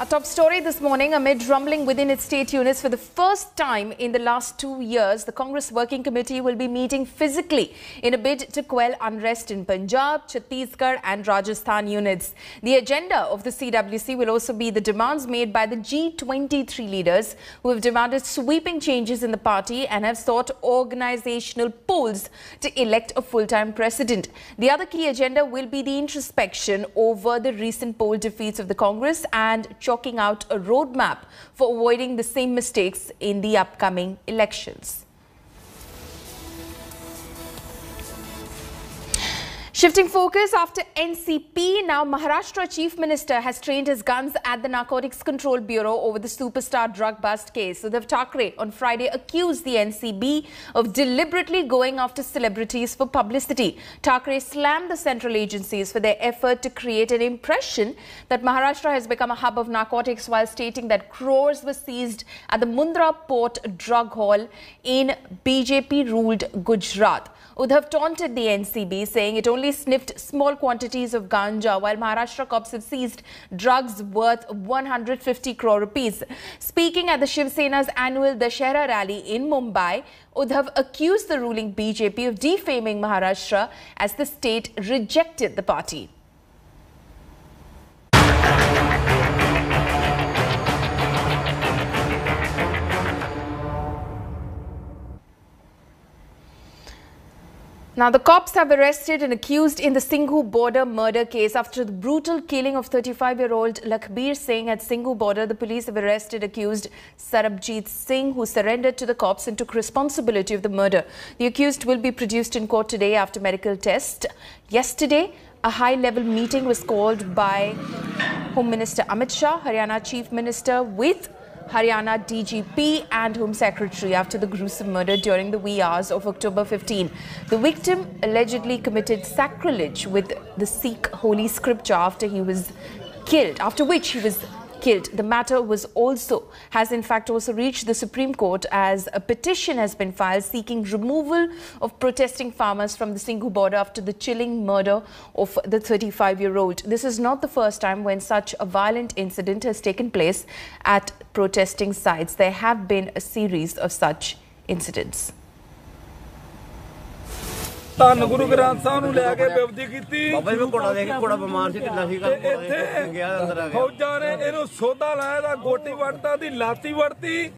A top story this morning amid rumbling within its state units for the first time in the last two years, the Congress Working Committee will be meeting physically in a bid to quell unrest in Punjab, Chhattisgarh and Rajasthan units. The agenda of the CWC will also be the demands made by the G23 leaders who have demanded sweeping changes in the party and have sought organizational polls to elect a full-time president. The other key agenda will be the introspection over the recent poll defeats of the Congress and chalking out a roadmap for avoiding the same mistakes in the upcoming elections. Shifting focus after NCP, now Maharashtra Chief Minister has trained his guns at the Narcotics Control Bureau over the superstar drug bust case. Uddhav Thackeray on Friday accused the NCB of deliberately going after celebrities for publicity. Thackeray slammed the central agencies for their effort to create an impression that Maharashtra has become a hub of narcotics while stating that crores were seized at the Mundra Port drug haul in BJP-ruled Gujarat. Uddhav taunted the NCB, saying it only sniffed small quantities of ganja, while Maharashtra cops have seized drugs worth 150 crore rupees. Speaking at the Shiv Sena's annual Dussehra rally in Mumbai, Uddhav accused the ruling BJP of defaming Maharashtra as the state rejected the party. Now, the cops have arrested and accused in the Singhu border murder case after the brutal killing of 35-year-old Lakhbir Singh at Singhu border. The police have arrested accused Sarabjit Singh, who surrendered to the cops and took responsibility of the murder. The accused will be produced in court today after medical test. Yesterday, a high-level meeting was called by Home Minister Amit Shah, Haryana Chief Minister with Haryana DGP and Home Secretary after the gruesome murder during the wee hours of October 15. The victim allegedly committed sacrilege with the Sikh holy scripture after he was killed, after which he was killed. The matter was also, has in fact also reached the Supreme Court as a petition has been filed seeking removal of protesting farmers from the Singhu border after the chilling murder of the 35-year-old. This is not the first time when such a violent incident has taken place at protesting sites. There have been a series of such incidents. ਧੰਨ ਗੁਰੂ ਗ੍ਰੰਥ ਸਾਹਿਬ ਨੂੰ ਲੈ ਕੇ ਬੇਵਤੀ ਕੀਤੀ ਬਾਬਾ ਜੀ ਮੈਂ ਘੋੜਾ ਦੇਖ ਕੇ ਘੋੜਾ ਬਿਮਾਰ ਸੀ ਢਿੱਲਾ ਸੀ ਤੇ ਘੋੜਾ ਦੇਖ ਕੇ ਗਿਆ ਅੰਦਰ ਆ ਇੱਥੇ ਗਿਆ ਫੌਜਾਂ ਨੇ ਇਹਨੂੰ ਸੋਧਾ ਲਾਇਆ ਦਾ ਗੋਟੀ ਵੜਤਾ ਦੀ ਲਾਤੀ ਵੜਤੀ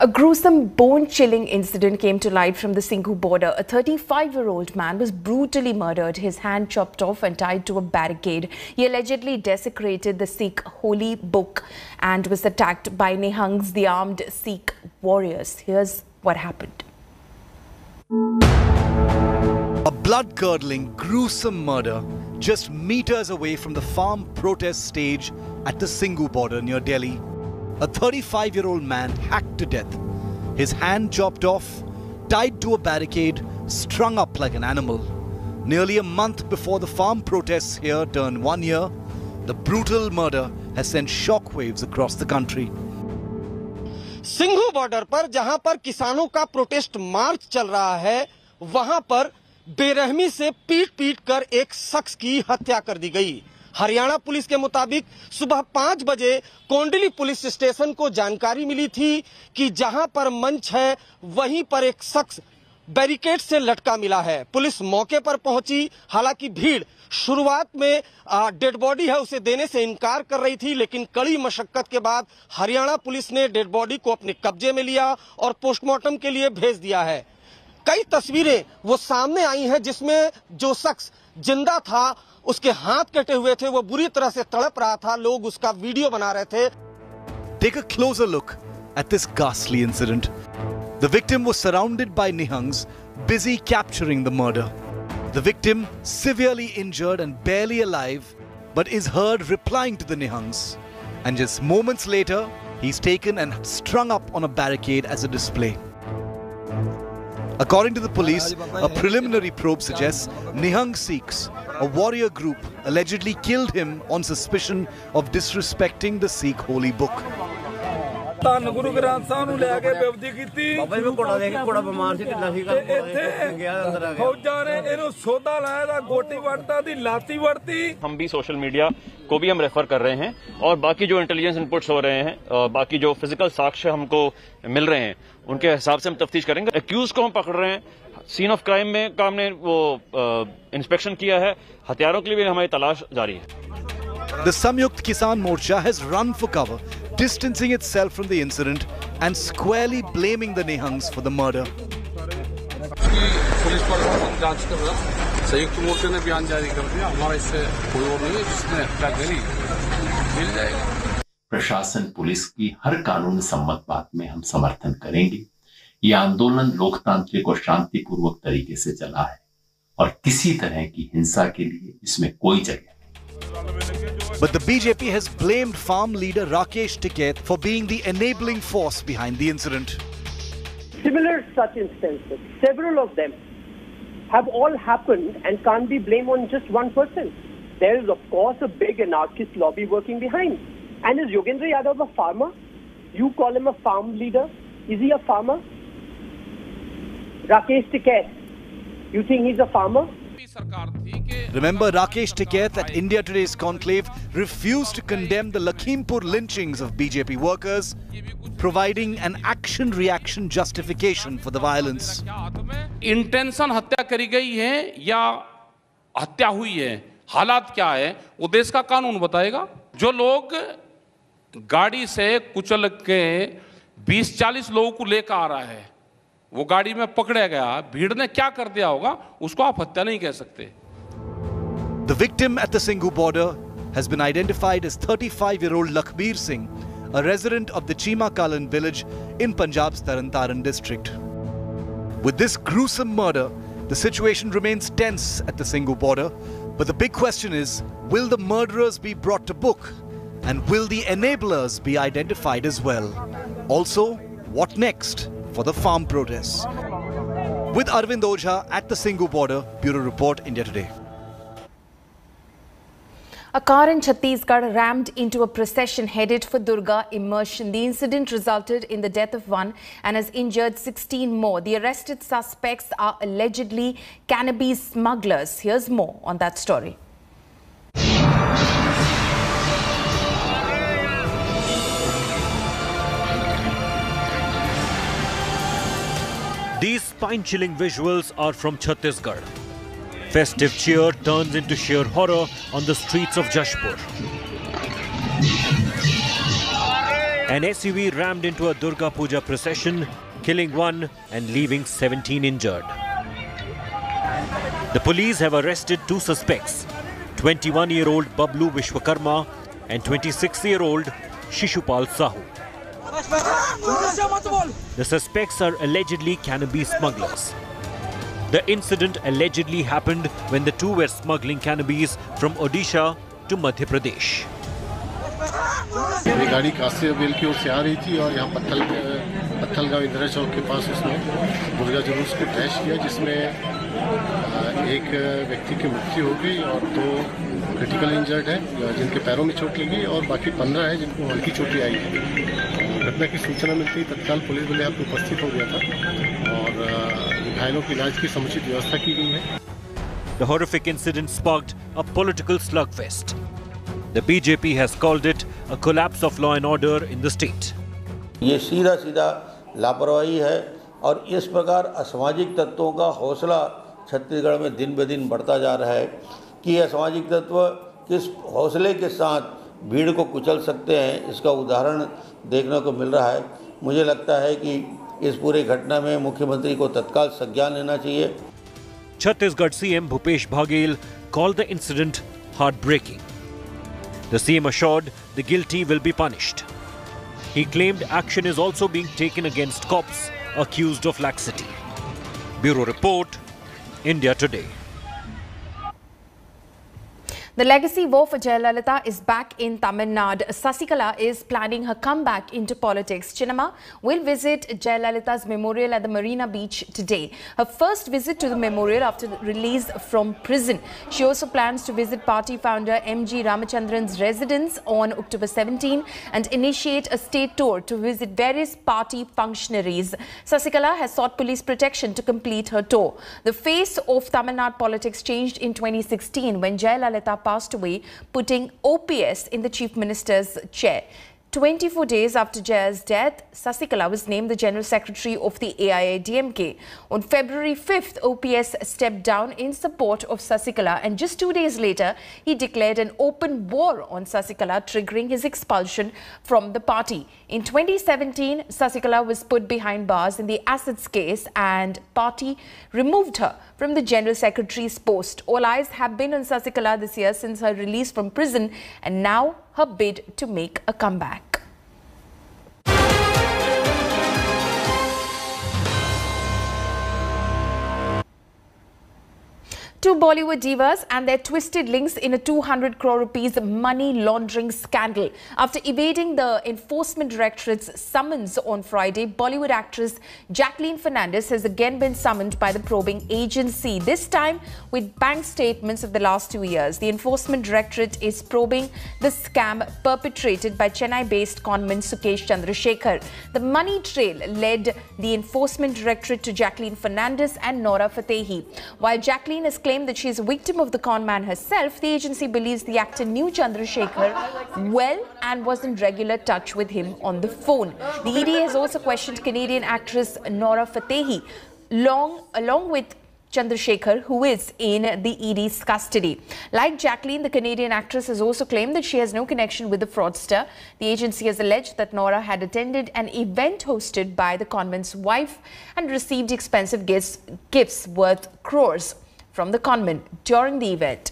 A gruesome bone-chilling incident came to light from the Singhu border. A 35-year-old man was brutally murdered, his hand chopped off and tied to a barricade. He allegedly desecrated the Sikh holy book and was attacked by Nihangs, the armed Sikh warriors. Here's what happened. A blood curdling, gruesome murder just meters away from the farm protest stage at the Singhu border near Delhi. A 35 year old man hacked to death, his hand chopped off, tied to a barricade, strung up like an animal. Nearly a month before the farm protests here turn one year, the brutal murder has sent shockwaves across the country. Singhu border पर, जहाँ पर किसानों का protest मार्च चल रहा है, वहाँ पर बेरहमी से पीट पीट कर एक शख्स की हत्या कर दी गई। हरियाणा पुलिस के मुताबिक सुबह पाँच बजे कोंडली पुलिस स्टेशन को जानकारी मिली थी कि जहाँ पर मंच है, वहीं पर एक शख्स बैरिकेड से लटका मिला है। पुलिस मौके पर पहुँची, हालाँकि भीड़ शुरुआत में डेड बॉडी है, उसे देने से इनकार कर रही थी, लेकिन कड़ी मशक्कत के बाद हरियाणा पुलिस ने डेड बॉडी को अपने कब्जे में लिया और पोस्टमार्टम के लिए भेज दिया है। कई तस्वीरें वो सामने आई हैं, जिसमें जो शख्स ज़िंदा था, उसके हाथ कटे हुए थे, वो बुरी तरह से तड़प रहा था, लोग उसका वीडियो बना रहे थे. The victim was surrounded by Nihangs, busy capturing the murder. The victim, severely injured and barely alive, but is heard replying to the Nihangs. And just moments later, he's taken and strung up on a barricade as a display. According to the police, a preliminary probe suggests Nihang Sikhs, a warrior group, allegedly killed him on suspicion of disrespecting the Sikh holy book. ਧੰਨ ਗੁਰੂ ਗ੍ਰੰਥ ਸਾਹਿਬ ਨੂੰ ਲੈ ਕੇ ਬੇਵਦੀ ਕੀਤੀ ਬਾਬਾ ਜੀ ਮੈਂ ਘੋੜਾ ਦੇਖ ਕੇ ਘੋੜਾ ਬਿਮਾਰ ਸੀ ਢਿੱਲਾ ਸੀ ਤੇ ਇੱਥੇ ਗਿਆ ਅੰਦਰ ਆ ਗਿਆ ਫੌਜਾਂ ਨੇ ਇਹਨੂੰ ਸੋਧਾ ਲਾਇਆ ਦਾ ਗੋਟੀ ਵੜਤਾ ਦੀ ਲਾਤੀ ਵੜਤੀ हम भी सोशल मीडिया को भी हम रेफर कर रहे हैं और बाकी जो इंटेलिजेंस इनपुट्स हो रहे हैं अ, बाकी जो फिजिकल साक्ष्य हमको मिल रहे हैं उनके हिसाब से हम तफ्तीश करेंगे एक्यूज को हम पकड़ रहे हैं सीन ऑफ क्राइम में का हमने वो इंस्पेक्शन किया है हथियारों के लिए भी हमारी तलाश जारी है The Samyukt Kisan Morcha has run for cover, distancing itself from the incident and squarely blaming the Nehangs for the murder. Police प्रशासन जाँच कर रहा संयुक्त मोर्चे ने बयान जारी कर दिया। हमारा इससे कोई और नहीं जिसने हत्या करी। मिल जाएगा। प्रशासन पुलिस की हर कानून सम्मत बात में हम समर्थन करेंगे। ये आंदोलन लोकतांत्रिक और शांतिपूर्वक तरीके से चला है और किसी तरह की हिंसा के लिए इसमें कोई जगह But the BJP has blamed farm leader Rakesh Tikait for being the enabling force behind the incident. Similar such instances, several of them, have all happened and can't be blamed on just one person. There is, of course, a big anarchist lobby working behind. And is Yogendra Yadav a farmer? You call him a farm leader? Is he a farmer? Rakesh Tikait, you think he's a farmer? Remember, Rakesh Tiketh at India Today's conclave refused to condemn the Lakhimpur lynchings of BJP workers, providing an action reaction justification for the violence. Intention हत्या करी गई है या हत्या हुई है हालात क्या है वो देश का कानून बताएगा जो लोग गाड़ी से कुचल के 20-40 लोगों को लेकर आ रहा है वो गाड़ी में पकड़ा गया भीड़ ने क्या कर दिया होगा उसको आप हत्या नहीं कह सकते The victim at the Singhu border has been identified as 35 year old Lakhbir Singh, a resident of the Chima Kalan village in Punjab's Tarn Taran district. With this gruesome murder, the situation remains tense at the Singhu border, but the big question is will the murderers be brought to book? And will the enablers be identified as well? Also, what next for the farm protests? With Arvind Ojha at the Singhu border, Bureau Report, India Today. A car in Chhattisgarh rammed into a procession headed for Durga immersion. The incident resulted in the death of one and has injured 16 more. The arrested suspects are allegedly cannabis smugglers. Here's more on that story. These spine chilling visuals are from Chhattisgarh. Festive cheer turns into sheer horror on the streets of Jashpur. An SUV rammed into a Durga Puja procession, killing one and leaving 17 injured. The police have arrested two suspects 21 year old Bablu Vishwakarma and 26 year old Shishupal Sahu. The suspects are allegedly cannabis smugglers. The incident allegedly happened when the two were smuggling cannabis from Odisha to Madhya Pradesh. ये गाड़ी Kashi bell की ओर से आ रही थी और यहाँ पत्थल पत्थल गाँव इंदिरा चौक के पास उसने दुर्गा जुलूस को क्रैश किया, जिसमें एक व्यक्ति की मृत्यु हो गई और दो क्रिटिकल इंजर्ड है जिनके पैरों में चोट लगी और बाकी पंद्रह है जिनको हल्की चोटें आई है घटना की सूचना मिलती तत्काल पुलिस बल यहाँ पे उपस्थित हो गया था और घायलों के इलाज की समुचित व्यवस्था की गई है The horrific incident sparked a political slugfest. The BJP has called it a collapse of law and order in the state. ये सीधा सीधा लापरवाही है और इस प्रकार असामाजिक तत्वों का हौसला छत्तीसगढ़ में दिन ब दिन बढ़ता जा रहा है कि असामाजिक तत्व किस हौसले के साथ भीड़ को कुचल सकते हैं इसका उदाहरण देखने को मिल रहा है मुझे लगता है कि इस पूरे घटना में मुख्यमंत्री को तत्काल संज्ञान लेना चाहिए। Chhattisgarh CM Bhupesh Baghel call the incident heartbreaking the CM assured the guilty will be punished he claimed action is also being taken against cops accused of laxity bureau report India Today The legacy war for Jayalalitha is back in Tamil Nadu. Sasikala is planning her comeback into politics. Chinnamma will visit Jayalalitha's memorial at the Marina Beach today. Her first visit to the memorial after release from prison. She also plans to visit party founder M.G. Ramachandran's residence on October 17 and initiate a state tour to visit various party functionaries. Sasikala has sought police protection to complete her tour. The face of Tamil Nadu politics changed in 2016 when Jayalalitha passed away, putting OPS in the Chief Minister's chair. 24 days after Jaya's death, Sasikala was named the General Secretary of the AIADMK. On February 5th, OPS stepped down in support of Sasikala and just two days later, he declared an open war on Sasikala, triggering his expulsion from the party. In 2017, Sasikala was put behind bars in the assets case and party removed her from the General Secretary's post. All eyes have been on Sasikala this year since her release from prison and now her bid to make a comeback. Two Bollywood divas and their twisted links in a 200 crore rupees money laundering scandal. After evading the Enforcement Directorate's summons on Friday, Bollywood actress Jacqueline Fernandez has again been summoned by the probing agency, this time with bank statements of the last two years. The Enforcement Directorate is probing the scam perpetrated by Chennai-based conman Sukesh Chandrasekhar. The money trail led the Enforcement Directorate to Jacqueline Fernandez and Nora Fatehi. While Jacqueline has that she is a victim of the con man herself, the agency believes the actor knew Chandrasekhar well and was in regular touch with him on the phone. The ED has also questioned Canadian actress Nora Fatehi long, along with Chandrasekhar, who is in the ED's custody. Like Jacqueline, the Canadian actress has also claimed that she has no connection with the fraudster. The agency has alleged that Nora had attended an event hosted by the conman's wife and received expensive gifts, gifts worth crores from the conman during the event.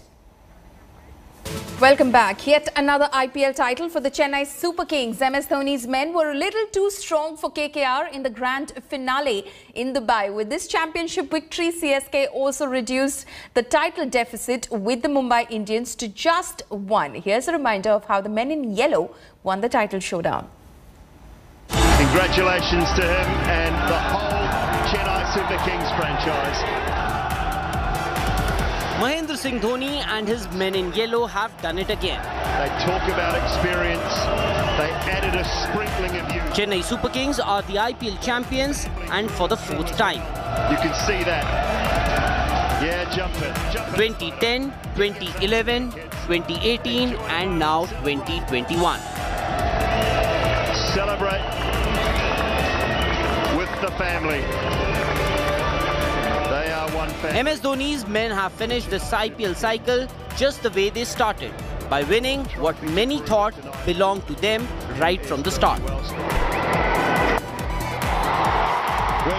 Welcome back. Yet another IPL title for the Chennai Super Kings. MS Dhoni's men were a little too strong for KKR in the grand finale in Dubai. With this championship victory, CSK also reduced the title deficit with the Mumbai Indians to just one. Here's a reminder of how the men in yellow won the title showdown. Congratulations to him and the whole Chennai Super Kings franchise. Mahendra Singh Dhoni and his men in yellow have done it again. They talk about experience. They added a sprinkling of youth. Chennai Super Kings are the IPL champions and for the fourth time. You can see that. Yeah, jump it. Jump it. 2010, 2011, 2018 and now 2021. Celebrate with the family. MS Dhoni's men have finished this IPL cycle just the way they started, by winning what many thought belonged to them right from the start. Will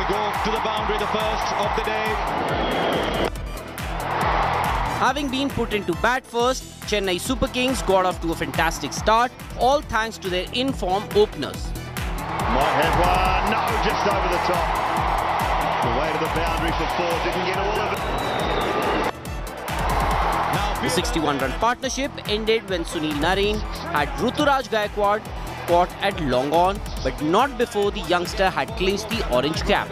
go to the boundary, the first of the day. Having been put into bat first, Chennai Super Kings got off to a fantastic start, all thanks to their in-form openers. Might have one, no, just over the top. The way to the boundary for four, didn't get all of it. The 61-run partnership ended when Sunil Narine had Ruturaj Gaikwad caught at long on, but not before the youngster had clinched the orange cap.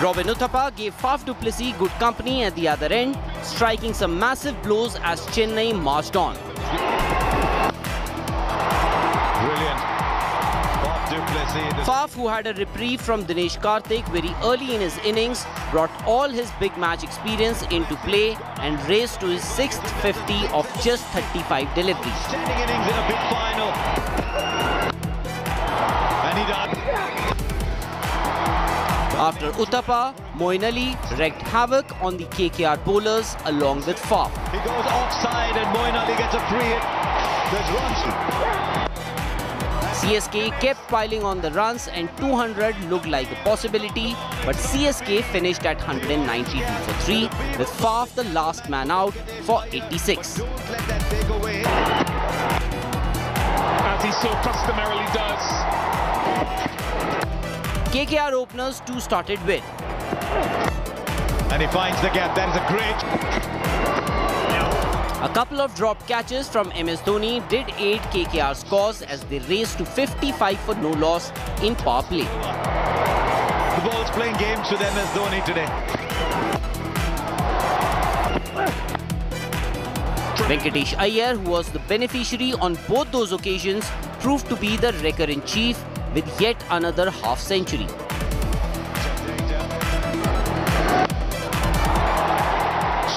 Robin Uthappa gave Faf du Plessis good company at the other end, striking some massive blows as Chennai marched on. Brilliant. Faf who had a reprieve from Dinesh Karthik very early in his innings, brought all his big match experience into play and raced to his sixth 50 of just 35 deliveries. Standing innings in a big final. And he done. After Uthappa, Moeen Ali wreaked havoc on the KKR bowlers along with Faf. He goes offside and Moeen Ali gets a free hit. There's runs. CSK kept piling on the runs and 200 looked like a possibility, but CSK finished at 192 for 3 with Faf the last man out for 86. As he so customarily does. KKR openers two started with. And he finds the gap. That is a great. A couple of drop catches from MS Dhoni did aid KKR's cause as they raced to 55 for no loss in power play. The ball's playing games with MS Dhoni today. Venkatesh Iyer, who was the beneficiary on both those occasions, proved to be the wrecker-in-chief with yet another half-century.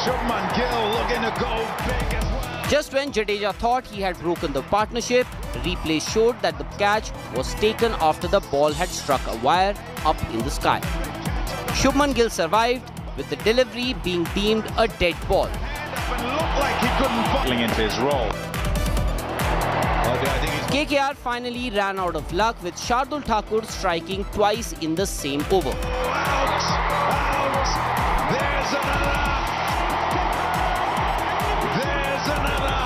Shubman Gill looking to go big as well. Just when Jadeja thought he had broken the partnership, replay showed that the catch was taken after the ball had struck a wire up in the sky. Shubman Gill survived, with the delivery being deemed a dead ball. Looked like into his role. KKR finally ran out of luck with Shardul Thakur striking twice in the same over. There's another. There's another.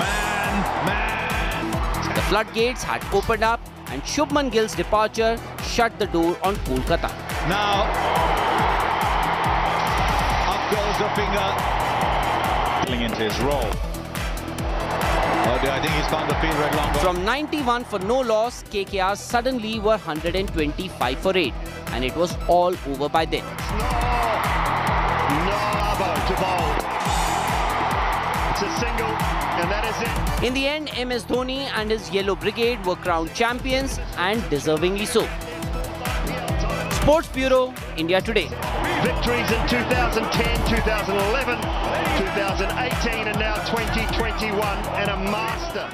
Man, man. The floodgates had opened up and Shubman Gill's departure shut the door on Kolkata. Now, up goes the finger. into his role. I think he's found the field right long? From 91 for no loss, KKR suddenly were 125 for 8 and it was all over by then. To bowl. It's a single, and that is it. In the end, MS Dhoni and his Yellow Brigade were crowned champions and deservingly so. Sports Bureau, India Today. Victories in 2010, 2011, 2018, and now 2021, and a master.